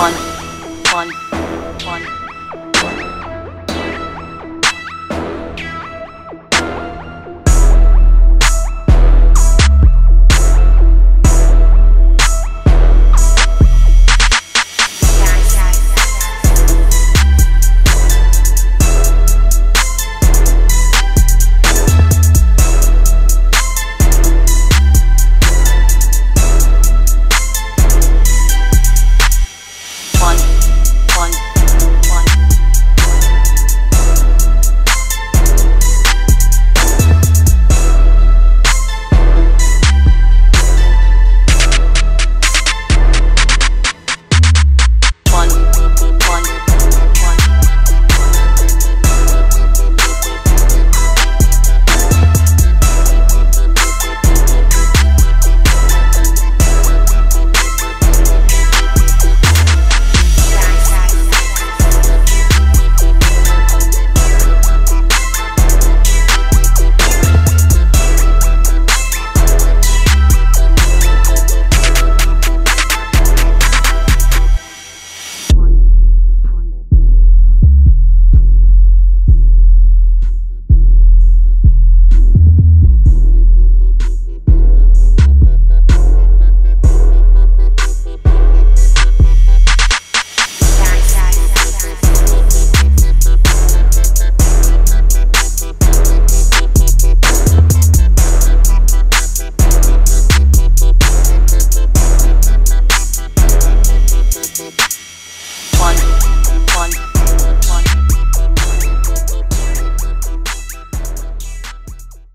one.